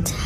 it.